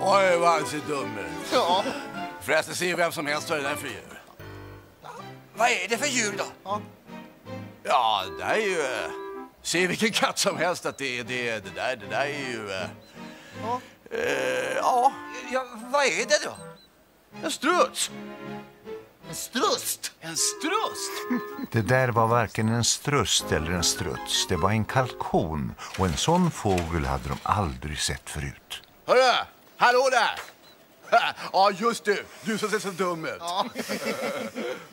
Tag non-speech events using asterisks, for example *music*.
Oj, vad han ser dum ut. Ja. Förresten, ser vem som helst vad det där är för djur. Vad är det för djur då? Ja. Ja, det är ju... eh, Se vilken katt som helst att det är det, det där. Det där är ju... Ja. eh, ja, ja. Vad är det då? en struts. En strust? En strust? *laughs* Det där var varken en strust eller en struts. Det var en kalkon och en sån fågel hade de aldrig sett förut. Hörru! Hallå där! *laughs* Ja, just du. Du som ser så dum ut. *laughs*